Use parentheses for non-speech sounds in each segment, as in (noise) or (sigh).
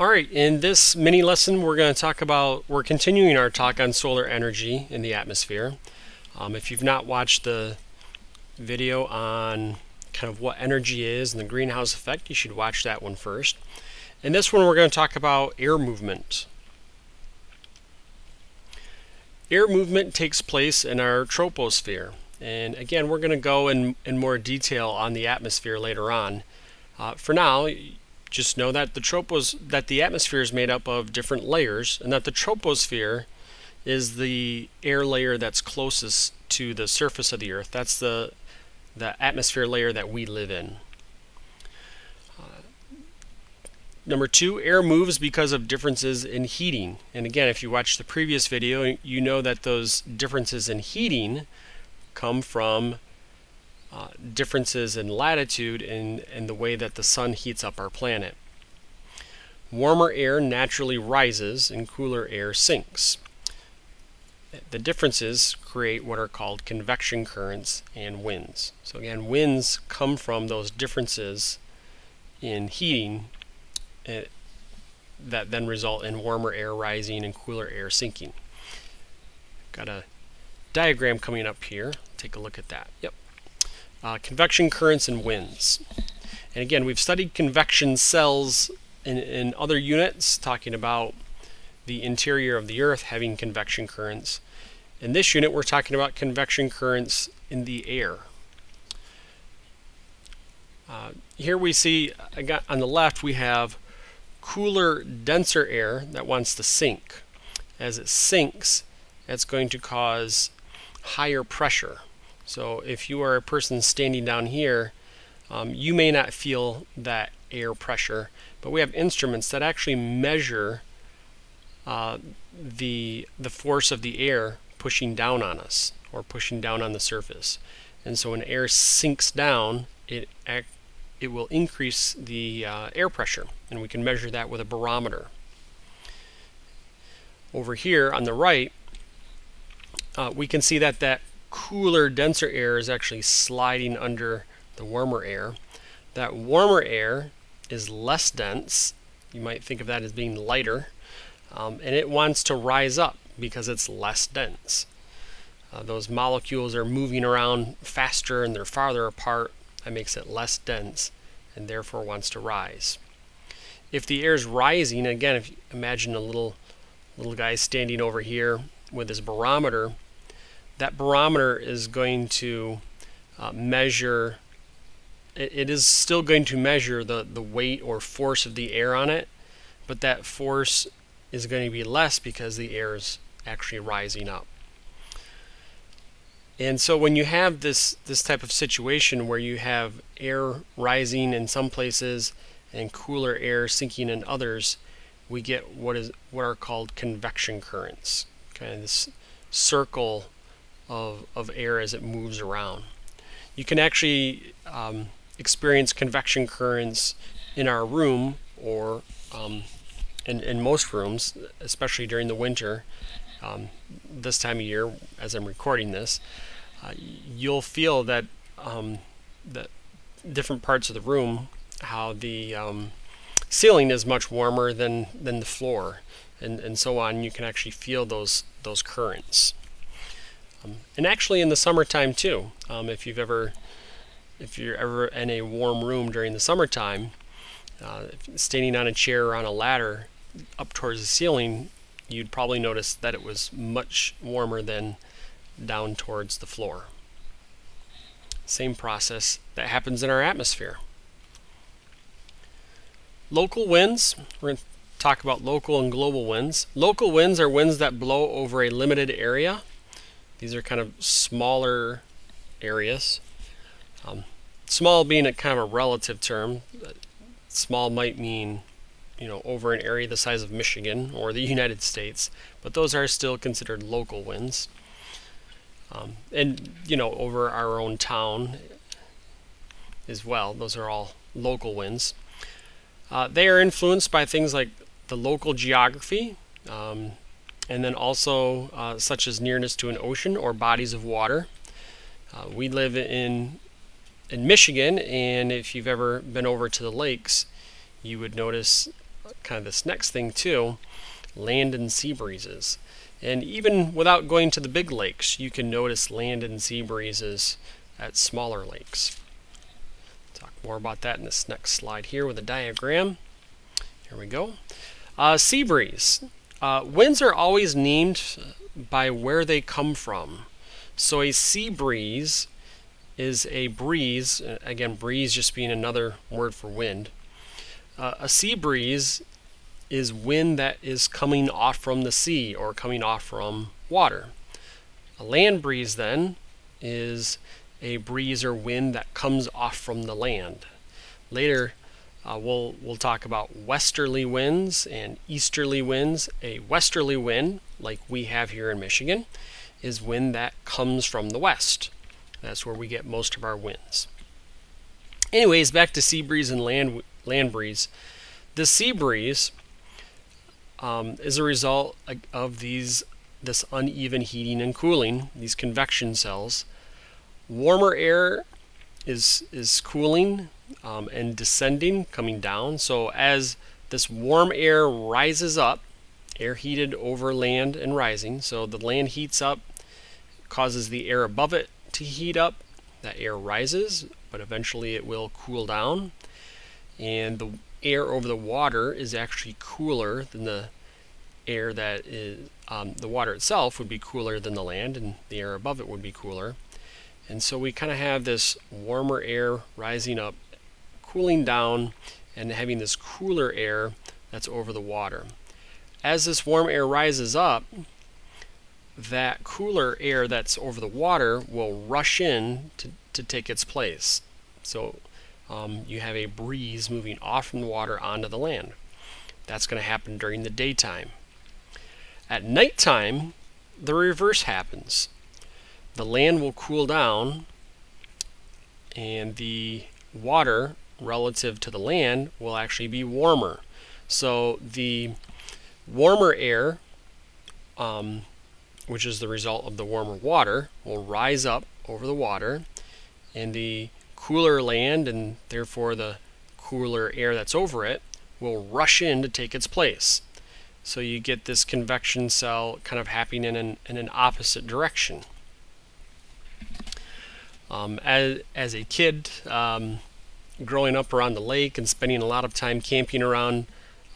All right, in this mini lesson, we're going to talk about, we're continuing our talk on solar energy in the atmosphere. Um, if you've not watched the video on kind of what energy is and the greenhouse effect, you should watch that one first. In this one, we're going to talk about air movement. Air movement takes place in our troposphere. And again, we're going to go in, in more detail on the atmosphere later on. Uh, for now, just know that the tropos that the atmosphere is made up of different layers and that the troposphere is the air layer that's closest to the surface of the earth. That's the the atmosphere layer that we live in. Uh, number two air moves because of differences in heating. And again if you watch the previous video you know that those differences in heating come from uh, differences in latitude and, and the way that the sun heats up our planet. Warmer air naturally rises and cooler air sinks. The differences create what are called convection currents and winds. So again, winds come from those differences in heating uh, that then result in warmer air rising and cooler air sinking. Got a diagram coming up here. Take a look at that. Yep uh, convection currents and winds. And again, we've studied convection cells in, in other units, talking about the interior of the Earth having convection currents. In this unit, we're talking about convection currents in the air. Uh, here we see, on the left, we have cooler, denser air that wants to sink. As it sinks, it's going to cause higher pressure. So if you are a person standing down here, um, you may not feel that air pressure, but we have instruments that actually measure uh, the the force of the air pushing down on us or pushing down on the surface. And so when air sinks down, it it will increase the uh, air pressure, and we can measure that with a barometer. Over here on the right, uh, we can see that that cooler, denser air is actually sliding under the warmer air. That warmer air is less dense. You might think of that as being lighter. Um, and it wants to rise up because it's less dense. Uh, those molecules are moving around faster and they're farther apart. That makes it less dense and therefore wants to rise. If the air is rising, again, if you imagine a little little guy standing over here with his barometer, that barometer is going to uh, measure it, it is still going to measure the, the weight or force of the air on it but that force is going to be less because the air is actually rising up. And so when you have this this type of situation where you have air rising in some places and cooler air sinking in others we get what is what are called convection currents of this circle of, of air as it moves around. You can actually um, experience convection currents in our room or um, in, in most rooms, especially during the winter, um, this time of year, as I'm recording this, uh, you'll feel that um, that different parts of the room, how the um, ceiling is much warmer than, than the floor, and, and so on. You can actually feel those those currents. Um, and actually in the summertime too. Um, if you've ever, if you're ever in a warm room during the summertime, uh, standing on a chair or on a ladder up towards the ceiling, you'd probably notice that it was much warmer than down towards the floor. Same process that happens in our atmosphere. Local winds, we're going to talk about local and global winds. Local winds are winds that blow over a limited area these are kind of smaller areas. Um, small being a kind of a relative term. Small might mean, you know, over an area the size of Michigan or the United States, but those are still considered local winds. Um, and, you know, over our own town as well. Those are all local winds. Uh, they are influenced by things like the local geography, um, and then also uh, such as nearness to an ocean or bodies of water. Uh, we live in in Michigan, and if you've ever been over to the lakes, you would notice kind of this next thing too, land and sea breezes. And even without going to the big lakes, you can notice land and sea breezes at smaller lakes. Talk more about that in this next slide here with a diagram. Here we go. Uh, sea breeze. Uh, winds are always named by where they come from. So a sea breeze is a breeze, uh, again, breeze just being another word for wind. Uh, a sea breeze is wind that is coming off from the sea or coming off from water. A land breeze, then, is a breeze or wind that comes off from the land. Later, uh, we'll, we'll talk about westerly winds and easterly winds. A westerly wind, like we have here in Michigan, is wind that comes from the west. That's where we get most of our winds. Anyways, back to sea breeze and land, land breeze. The sea breeze um, is a result of these this uneven heating and cooling, these convection cells. Warmer air is is cooling um, and descending, coming down. So as this warm air rises up, air heated over land and rising. So the land heats up, causes the air above it to heat up. That air rises, but eventually it will cool down. And the air over the water is actually cooler than the air that is um, the water itself would be cooler than the land and the air above it would be cooler and so we kind of have this warmer air rising up cooling down and having this cooler air that's over the water. As this warm air rises up that cooler air that's over the water will rush in to, to take its place. So um, you have a breeze moving off from the water onto the land. That's going to happen during the daytime. At nighttime, the reverse happens. The land will cool down and the water relative to the land will actually be warmer. So the warmer air, um, which is the result of the warmer water, will rise up over the water, and the cooler land and therefore the cooler air that's over it will rush in to take its place. So you get this convection cell kind of happening in an, in an opposite direction. Um, as, as a kid, um, growing up around the lake and spending a lot of time camping around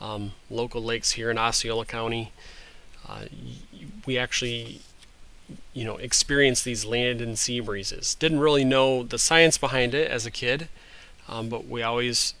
um, local lakes here in Osceola County, uh, we actually you know experienced these land and sea breezes. Didn't really know the science behind it as a kid, um, but we always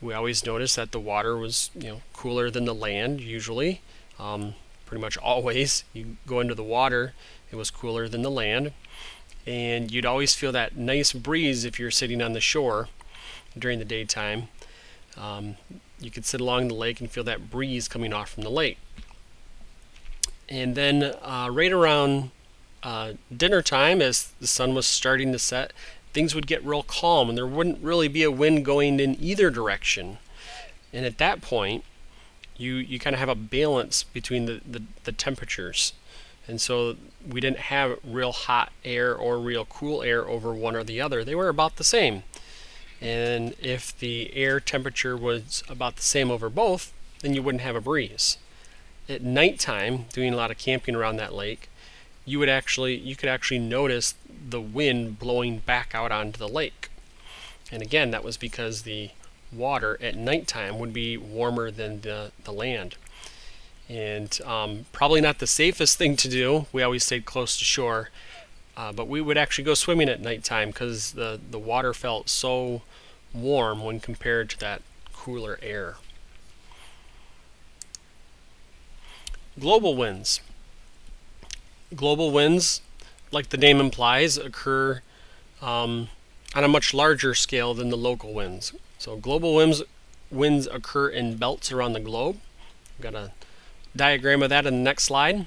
we always noticed that the water was you know cooler than the land usually um, pretty much (laughs) always you go into the water it was cooler than the land and you'd always feel that nice breeze if you're sitting on the shore during the daytime um, you could sit along the lake and feel that breeze coming off from the lake and then uh, right around uh, dinner time as the sun was starting to set things would get real calm and there wouldn't really be a wind going in either direction. And at that point, you, you kind of have a balance between the, the, the temperatures. And so we didn't have real hot air or real cool air over one or the other. They were about the same. And if the air temperature was about the same over both, then you wouldn't have a breeze. At nighttime, doing a lot of camping around that lake, you would actually you could actually notice the wind blowing back out onto the lake. And again, that was because the water at nighttime would be warmer than the, the land. And um, probably not the safest thing to do. We always stayed close to shore. Uh, but we would actually go swimming at nighttime because the, the water felt so warm when compared to that cooler air. Global winds. Global winds like the name implies, occur um, on a much larger scale than the local winds. So global winds, winds occur in belts around the globe. Got a diagram of that in the next slide.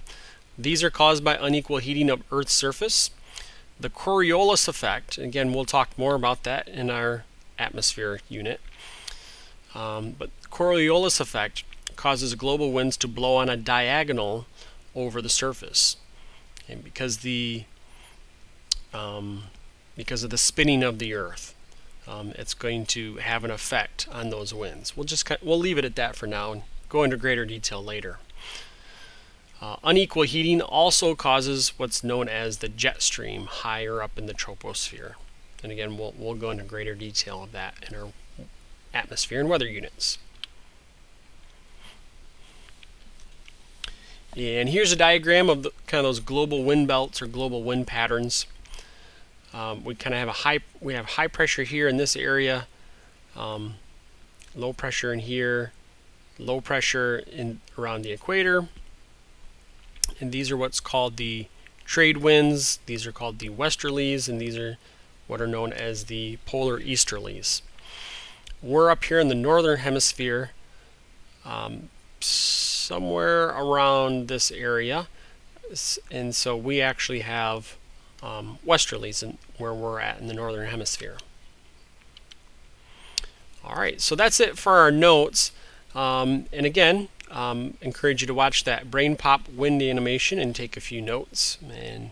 These are caused by unequal heating of Earth's surface. The Coriolis effect, again, we'll talk more about that in our atmosphere unit. Um, but Coriolis effect causes global winds to blow on a diagonal over the surface. And because the um, because of the spinning of the Earth. um, it's going to have an effect on those winds. We'll just we'll leave it at that for now and go into greater detail later. Uh, unequal heating also causes what's known as the jet stream higher up in the troposphere. And again, we'll, we'll go into greater detail of that in our atmosphere and weather units. And here's a diagram of the, kind of those global wind belts or global wind patterns. Um, we kind of have a high we have high pressure here in this area, um, low pressure in here, low pressure in around the equator, and these are what's called the trade winds. These are called the westerlies, and these are what are known as the polar easterlies. We're up here in the northern hemisphere, um, somewhere around this area, and so we actually have um, westerlies in, where we're at in the northern hemisphere. All right, so that's it for our notes. Um, and again, um, encourage you to watch that BrainPop wind animation and take a few notes. And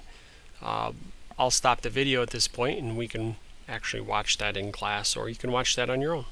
uh, I'll stop the video at this point and we can actually watch that in class or you can watch that on your own.